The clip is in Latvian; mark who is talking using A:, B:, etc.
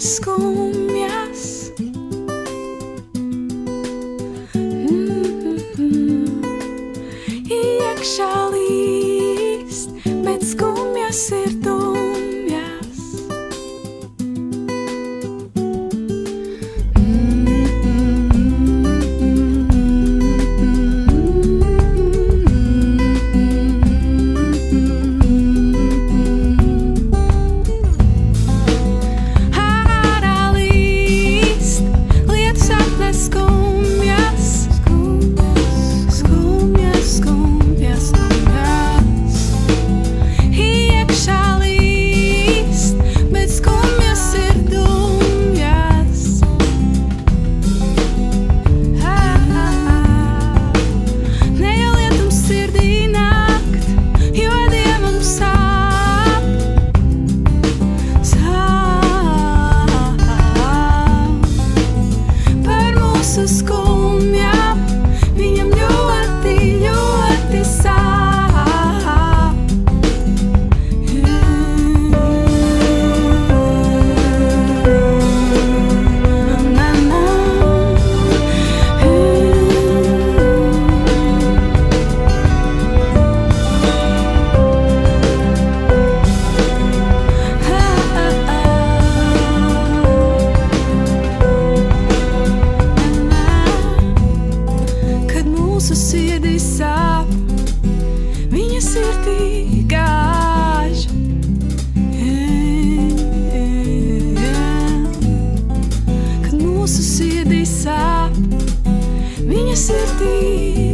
A: escumbias. Mm -hmm. Iekšā līst, bet skumjas ir tu. Minha certeza